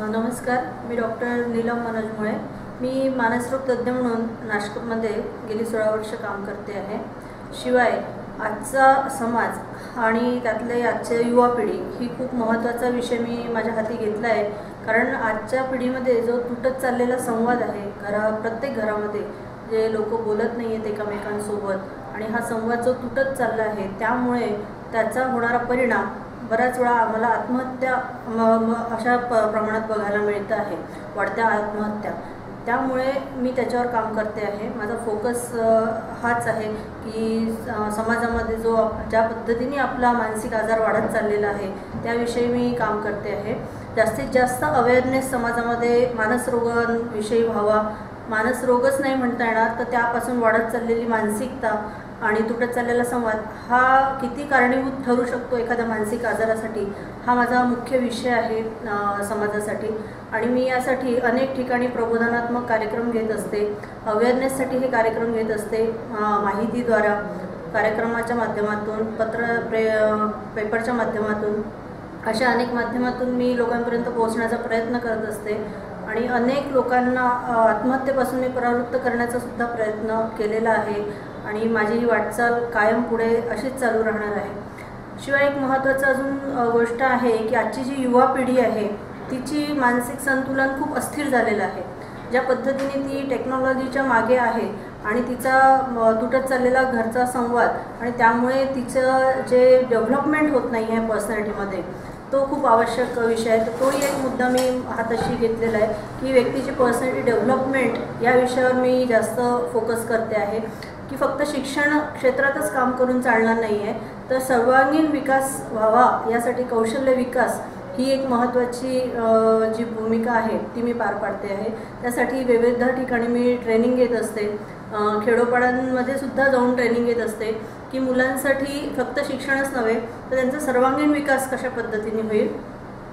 नमस्कार. मी डॉक्टर नीलम मनोज मुळे मी मानसरोग तज्ज्ञ म्हणून नाशकमध्ये गेली सोळा वर्ष काम करते आहे. शिवाय आजचा समाज आणि त्यातले आजचे युवा पिढी ही खूप महत्त्वाचा विषय मी माझ्या हाती घेतला आहे. कारण आजच्या पिढीमध्ये जो तुटत चाललेला संवाद आहे घरा प्रत्येक घरामध्ये जे लोक बोलत नाही आहेत एकमेकांसोबत आणि हा संवाद जो तुटत चालला आहे त्यामुळे त्याचा होणारा परिणाम बऱ्याच वेळा आम्हाला आत्महत्या अशा प प्रमाणात बघायला मिळतं आहे. वाढत्या आत्महत्या. त्यामुळे मी त्याच्यावर काम करते आहे. माझा फोकस हाच आहे की समाजामध्ये जो ज्या पद्धतीने आपला मानसिक आजार वाढत चाललेला आहे त्याविषयी मी काम करते आहे. जास्तीत जास्त अवेअरनेस समाजामध्ये मानसरोगांविषयी व्हावा. मानसरोगच नाही म्हणता येणार तर त्यापासून वाढत चाललेली मानसिकता आणि तुटत चाललेला संवाद हा किती कारणीभूत ठरू शकतो एखाद्या मानसिक आजारासाठी? हा माझा मुख्य विषय आहे समाजासाठी. आणि मी यासाठी अनेक ठिकाणी प्रबोधनात्मक कार्यक्रम घेत असते. अवेअरनेससाठी हे कार्यक्रम घेत असते माहितीद्वारा. कार्यक्रमाच्या माध्यमातून पत्र प्रे पेपरच्या माध्यमातून. अशा अनेक माध्यमातून मी लोकांपर्यंत पोहोचण्याचा प्रयत्न करत असते. आणि अनेक लोकांना आत्महत्येपासून मी परावृत्त करण्याचा सुद्धा प्रयत्न केलेला आहे. आणि माझी ही वाटचाल कायम पुढे अशीच चालू राहणार आहे. शिवाय एक महत्त्वाचं अजून गोष्ट आहे की आजची जी युवा पिढी आहे तिची मानसिक संतुलन खूप अस्थिर झालेलं आहे. ज्या पद्धतीने ती टेक्नॉलॉजीच्या मागे आहे आणि तिचा तुटत चाललेला घरचा संवाद आणि त्यामुळे तिचं जे डेव्हलपमेंट होत नाही आहे पर्सनॅलिटीमध्ये तो खूप आवश्यक विषय आहे. तर तोही एक मुद्दा मी हाताशी घेतलेला आहे की व्यक्तीची पर्सनॅलिटी डेव्हलपमेंट या विषयावर मी जास्त फोकस करते आहे. की फक्त शिक्षण क्षेत्रातच काम करून चालणार नाही आहे तर सर्वांगीण विकास व्हावा यासाठी कौशल्य विकास ही एक महत्त्वाची जी भूमिका आहे ती मी पार पाडते आहे. त्यासाठी विविध ठिकाणी मी ट्रेनिंग घेत असते. खेडोपाड्यांमध्ये सुद्धा जाऊन ट्रेनिंग घेत असते की मुलांसाठी फक्त शिक्षणच नव्हे तर त्यांचा सर्वांगीण विकास कशा पद्धतीने होईल?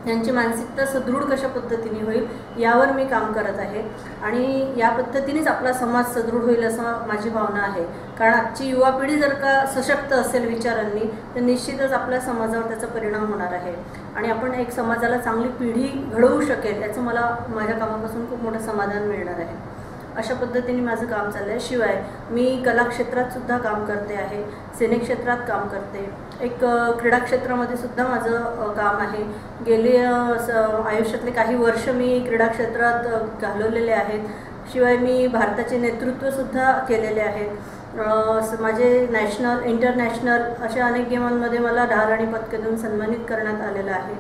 त्यांची मानसिकता सदृढ कशा पद्धतीने होईल यावर मी काम करत आहे. आणि या पद्धतीनेच आपला समाज सदृढ होईल असं माझी भावना आहे. कारण आजची युवा पिढी जर का सशक्त असेल विचारांनी तर निश्चितच आपल्या समाजावर त्याचा परिणाम होणार आहे. आणि आपण एक समाजाला चांगली पिढी घडवू शकेल याचं मला माझ्या कामापासून खूप मोठं समाधान मिळणार आहे. अशा पद्धतीने माझं काम चाललं आहे शिवाय मी कलाक्षेत्रात सुद्धा काम करते आहे. सिने क्षेत्रात काम करते. एक क्रीडा क्षेत्रामध्ये सुद्धा माझं काम आहे. गेले आयुष्यातले काही वर्ष मी क्रीडा क्षेत्रात घालवलेले आहेत. शिवाय मी भारताचे नेतृत्वसुद्धा केलेले आहेत. माझे नॅशनल इंटरनॅशनल अशा अनेक गेमांमध्ये मला ढाल आणि पदके देऊन सन्मानित करण्यात आलेलं आहे.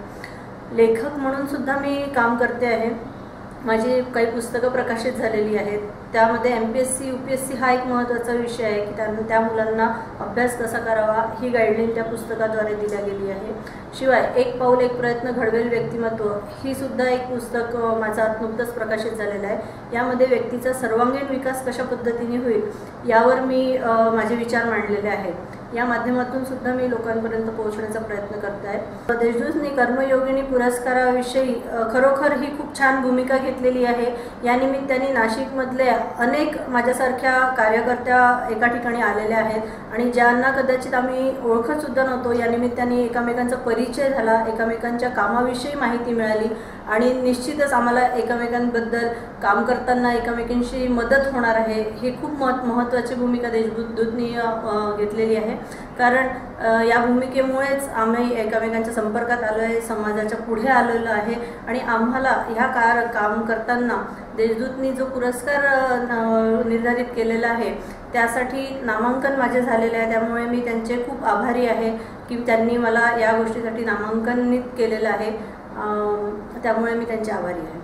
लेखक म्हणून सुद्धा मी काम करते आहे. माझी काही पुस्तकं प्रकाशित झालेली आहेत. त्यामध्ये M P S C U P S C हा एक महत्त्वाचा विषय आहे की त्यांना त्या मुलांना अभ्यास कसा करावा ही गाईडलाईन त्या पुस्तकाद्वारे दिल्या गेली आहे. शिवाय एक पाऊल एक प्रयत्न घडवेल व्यक्तिमत्व ही सुद्धा एक पुस्तक माझा नुकतंच प्रकाशित झालेलं आहे. यामध्ये व्यक्तीचा सर्वांगीण विकास कशा पद्धतीने होईल यावर मी माझे विचार मांडलेले आहेत. या माध्यमातून सुद्धा मी लोकांपर्यंत पोहोचण्याचा प्रयत्न करत आहे देशदूतनी कर्मयोगिनी पुरस्काराविषयी खरोखर ही खूप छान भूमिका घेतलेली आहे. या निमित्ताने नाशिकमधल्या अनेक माझ्यासारख्या कार्यकर्त्या एका ठिकाणी आलेल्या आहेत. आणि ज्यांना कदाचित आम्ही ओळखतसुद्धा नव्हतो या निमित्ताने एकामेकांचा परिचय झाला एकामेकांच्या कामाविषयी माहिती मिळाली आणि निश्चितच आम्हाला एकमेकांबद्दल काम करताना एकामेकांशी मदत होणार आहे ही खूप महत् महत्त्वाची भूमिका देशदूतनी घेतलेली आहे. कारण या भूमिकेमुळेच आम्ही एकमेकांच्या संपर्कात आलो आहे समाजाच्या पुढे आलेलो आहे आणि आम्हाला ह्या कार काम करताना देशदूतनी जो पुरस्कार निर्धारित केलेला आहे त्यासाठी नामांकन माझे झालेले आहे. त्यामुळे मी त्यांचे खूप आभारी आहे की त्यांनी मला या गोष्टीसाठी नामांकनित केलेलं आहे. त्यामुळे मी त्यांचे आभारी आहे.